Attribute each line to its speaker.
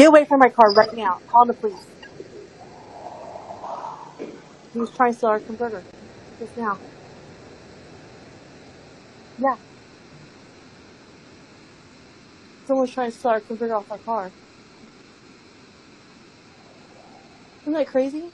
Speaker 1: Get away from my car right now. Call the police. He was trying to steal our converter. Just now. Yeah. Someone's trying to steal our converter off our car. Isn't that crazy?